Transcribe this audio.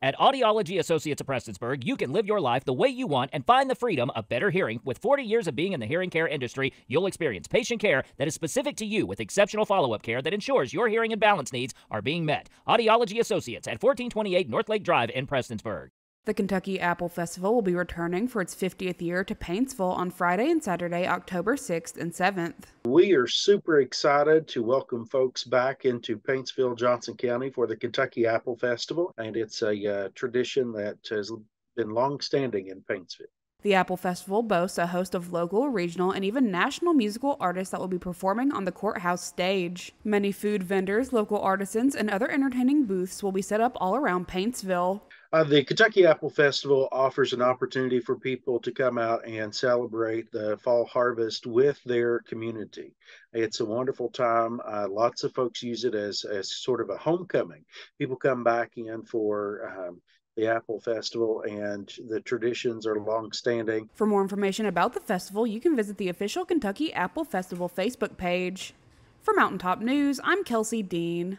At Audiology Associates of Prestonsburg, you can live your life the way you want and find the freedom of better hearing. With 40 years of being in the hearing care industry, you'll experience patient care that is specific to you with exceptional follow up care that ensures your hearing and balance needs are being met. Audiology Associates at 1428 North Lake Drive in Prestonsburg. The Kentucky Apple Festival will be returning for its 50th year to Paintsville on Friday and Saturday, October 6th and 7th. We are super excited to welcome folks back into Paintsville, Johnson County for the Kentucky Apple Festival, and it's a uh, tradition that has been long-standing in Paintsville. The Apple Festival boasts a host of local, regional, and even national musical artists that will be performing on the courthouse stage. Many food vendors, local artisans, and other entertaining booths will be set up all around Paintsville. Uh, the Kentucky Apple Festival offers an opportunity for people to come out and celebrate the fall harvest with their community. It's a wonderful time. Uh, lots of folks use it as, as sort of a homecoming. People come back in for um, the Apple Festival, and the traditions are long standing. For more information about the festival, you can visit the official Kentucky Apple Festival Facebook page. For Mountaintop News, I'm Kelsey Dean.